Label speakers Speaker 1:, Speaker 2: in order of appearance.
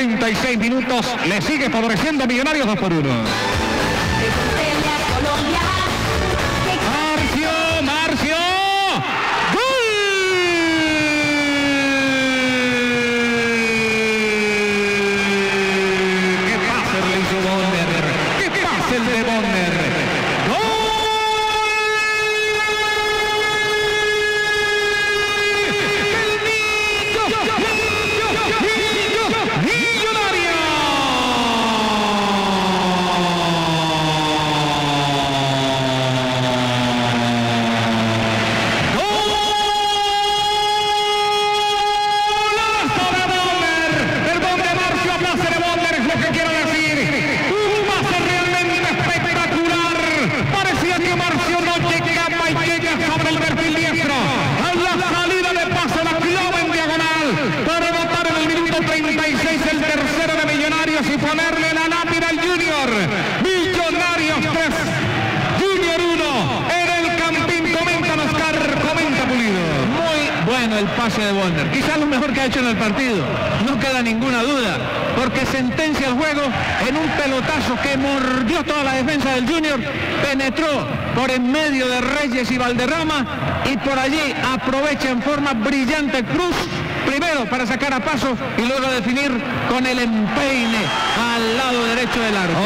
Speaker 1: 36 minutos. Le sigue favoreciendo Millonarios 2 por 1. Millonarios y ponerle la lápida al Junior. Millonarios 3, Junior 1 en el Campín. Comenta Oscar, comenta Pulido.
Speaker 2: Muy bueno el pase de Bonner. Quizás lo mejor que ha hecho en el partido. No queda ninguna duda. Porque sentencia el juego en un pelotazo que mordió toda la defensa del Junior. Penetró por en medio de Reyes y Valderrama. Y por allí aprovecha en forma brillante Cruz. Primero para sacar a paso y luego definir con el empeine al lado derecho del arco.